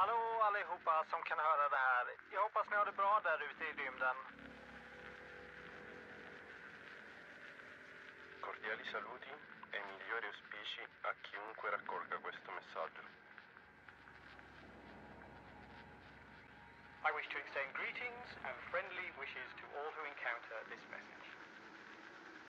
Hallå allihopa som kan höra det här. Jag hoppas ni har det bra där ute i rymden. Cordiali saluti e migliori auspici a chiunque raccolga questo messaggio. I wish to extend greetings and friendly wishes to all who encounter this message.